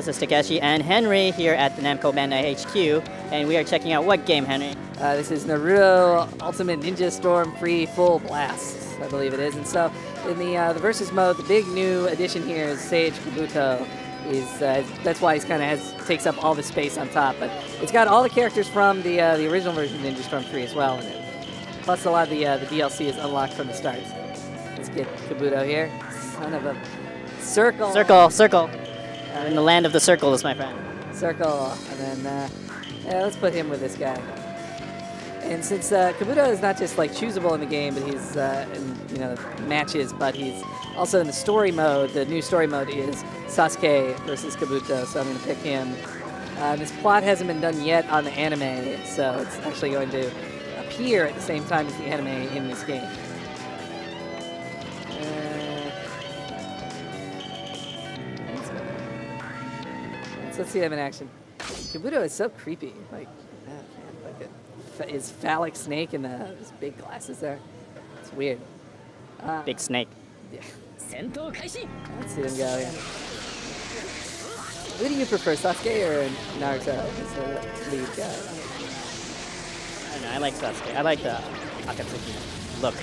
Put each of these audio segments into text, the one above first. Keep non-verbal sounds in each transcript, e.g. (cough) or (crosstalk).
This is Takeshi and Henry here at the Namco Bandai HQ, and we are checking out what game, Henry? Uh, this is Naruto Ultimate Ninja Storm 3 Full Blast, I believe it is. And so, in the uh, the versus mode, the big new addition here is Sage Kabuto. Is uh, that's why he's kind of has takes up all the space on top. But it's got all the characters from the uh, the original version of Ninja Storm 3 as well in it. Plus, a lot of the uh, the DLC is unlocked from the start. Let's get Kabuto here. Son of a circle. Circle, circle. Uh, in the land of the circles, my friend. Circle, and then uh, yeah, let's put him with this guy. And since uh, Kabuto is not just like choosable in the game, but he's uh, in you know matches, but he's also in the story mode. The new story mode is Sasuke versus Kabuto, so I'm going to pick him. Uh, this plot hasn't been done yet on the anime, so it's actually going to appear at the same time as the anime in this game. Let's, let's see him in action. Kabuto is so creepy. Like, man, like a, his phallic snake and the, his big glasses there. It's weird. Uh, Big snake. yeah. Let's see him go. Yeah. Who do you prefer, Sasuke or Naruto as the lead guy? I don't know, I like Sasuke. I like the Akatsuki look.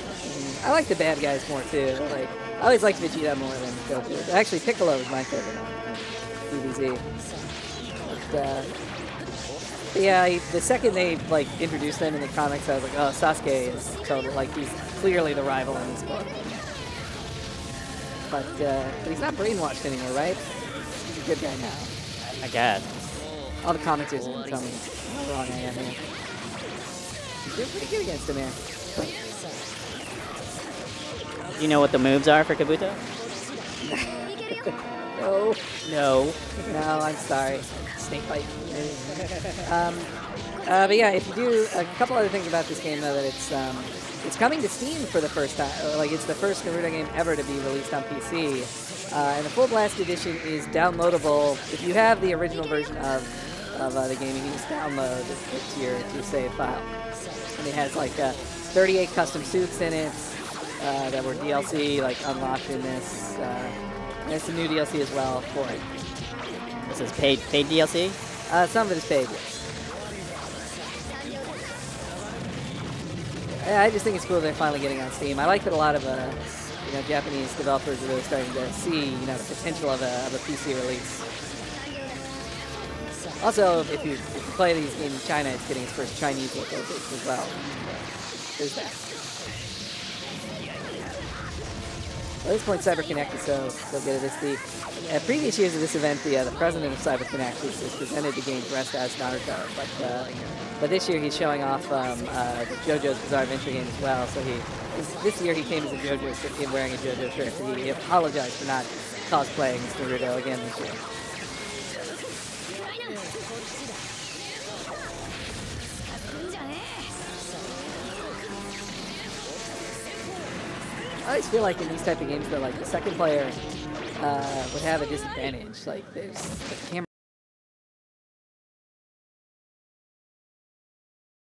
I like the bad guys more too. Like I always liked Vegeta more than Goku. Actually, Piccolo was my favorite on DBZ. Uh, yeah, I, the second they like introduced them in the comics, I was like, oh, Sasuke is totally like he's clearly the rival in this book. But, uh, but he's not brainwashed anymore, right? He's a good guy now. I guess. All the commenters are gonna tell me how wrong I am here. He's doing pretty good against him here. Do you know what the moves are for Kabuto? (laughs) No. No. No, I'm sorry. Snake bite. um, uh, but yeah, if you do a couple other things about this game, though, that it's um, it's coming to Steam for the first time. uh, Like it's the first Naruto game ever to be released on PC, uh, and the Full Blast Edition is downloadable if you have the original version of of uh, the game. You can just download it to your to your save file, and it has like uh, 38 custom suits in it uh, that were DLC like unlocked in this. There's some new DLC as well for it. This is paid paid DLC. Uh, some of it is paid, yes. Yeah, I just think it's cool they're finally getting on Steam. I like that a lot of uh, you know Japanese developers are really starting to see you know the potential of a, of a PC release. Also, if you, if you play these in China, it's getting its first Chinese localization as well. There's that. At this point, CyberConnect is so, so good at this. The uh, previous years of this event, the, uh, the president of CyberConnect has, has presented the game dressed as Naruto, but uh, but this year he's showing off um, uh, JoJo's Bizarre Adventure game as well. So he this, this year he came as a JoJo shirt, in wearing a JoJo shirt. So he apologized for not cosplaying as Naruto again this year. I always feel like in these type of games, though, like the second player uh, would have a disadvantage. Like there's the camera.